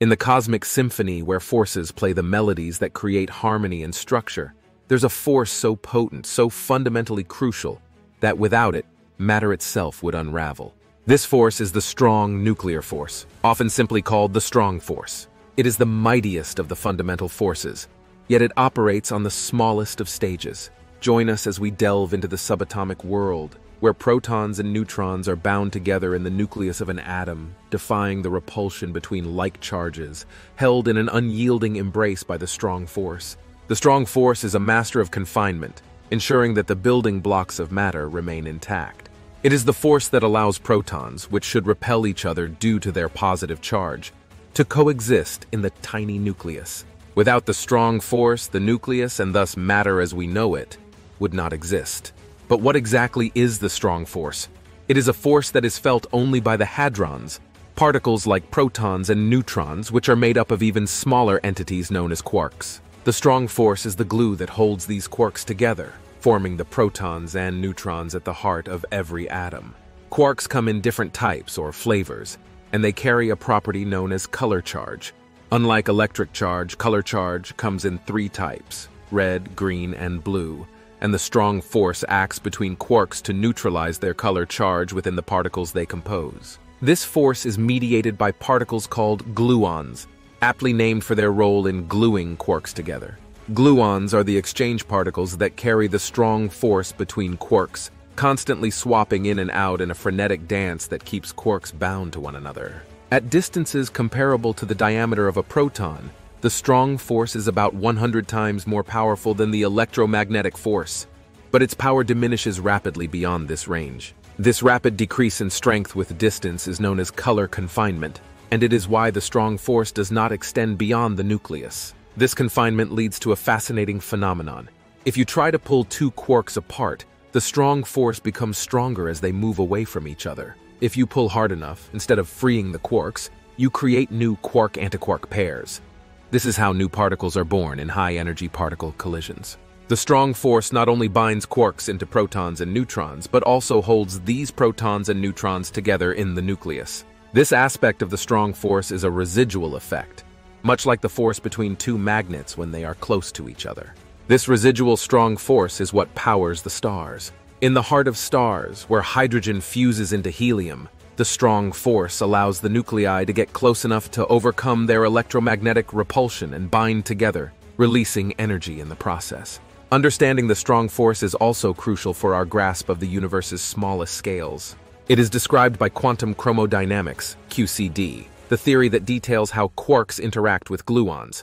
In the cosmic symphony where forces play the melodies that create harmony and structure, there's a force so potent, so fundamentally crucial, that without it, matter itself would unravel. This force is the strong nuclear force, often simply called the strong force. It is the mightiest of the fundamental forces, yet it operates on the smallest of stages. Join us as we delve into the subatomic world, where protons and neutrons are bound together in the nucleus of an atom, defying the repulsion between like charges, held in an unyielding embrace by the strong force. The strong force is a master of confinement, ensuring that the building blocks of matter remain intact. It is the force that allows protons, which should repel each other due to their positive charge, to coexist in the tiny nucleus. Without the strong force, the nucleus, and thus matter as we know it, would not exist. But what exactly is the strong force? It is a force that is felt only by the hadrons, particles like protons and neutrons, which are made up of even smaller entities known as quarks. The strong force is the glue that holds these quarks together, forming the protons and neutrons at the heart of every atom. Quarks come in different types or flavors, and they carry a property known as color charge. Unlike electric charge, color charge comes in three types, red, green, and blue, and the strong force acts between quarks to neutralize their color charge within the particles they compose. This force is mediated by particles called gluons, aptly named for their role in gluing quarks together. Gluons are the exchange particles that carry the strong force between quarks, constantly swapping in and out in a frenetic dance that keeps quarks bound to one another. At distances comparable to the diameter of a proton, the strong force is about 100 times more powerful than the electromagnetic force, but its power diminishes rapidly beyond this range. This rapid decrease in strength with distance is known as color confinement, and it is why the strong force does not extend beyond the nucleus. This confinement leads to a fascinating phenomenon. If you try to pull two quarks apart, the strong force becomes stronger as they move away from each other. If you pull hard enough, instead of freeing the quarks, you create new quark-antiquark pairs. This is how new particles are born in high-energy particle collisions. The strong force not only binds quarks into protons and neutrons, but also holds these protons and neutrons together in the nucleus. This aspect of the strong force is a residual effect, much like the force between two magnets when they are close to each other. This residual strong force is what powers the stars. In the heart of stars, where hydrogen fuses into helium, the strong force allows the nuclei to get close enough to overcome their electromagnetic repulsion and bind together, releasing energy in the process. Understanding the strong force is also crucial for our grasp of the universe's smallest scales. It is described by quantum chromodynamics, QCD, the theory that details how quarks interact with gluons.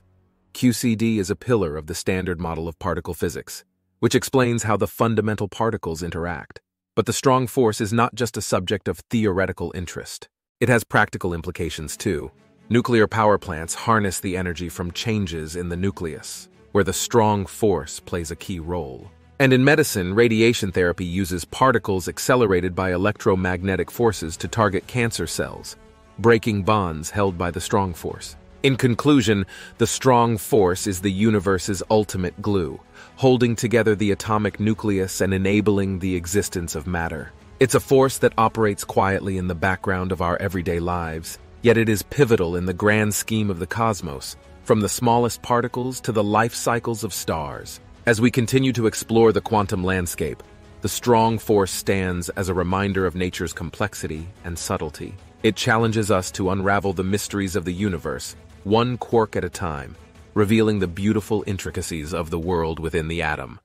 QCD is a pillar of the standard model of particle physics, which explains how the fundamental particles interact. But the strong force is not just a subject of theoretical interest. It has practical implications too. Nuclear power plants harness the energy from changes in the nucleus, where the strong force plays a key role. And in medicine, radiation therapy uses particles accelerated by electromagnetic forces to target cancer cells, breaking bonds held by the strong force. In conclusion, the strong force is the universe's ultimate glue, holding together the atomic nucleus and enabling the existence of matter. It's a force that operates quietly in the background of our everyday lives, yet it is pivotal in the grand scheme of the cosmos, from the smallest particles to the life cycles of stars. As we continue to explore the quantum landscape, the strong force stands as a reminder of nature's complexity and subtlety. It challenges us to unravel the mysteries of the universe one quark at a time, revealing the beautiful intricacies of the world within the atom.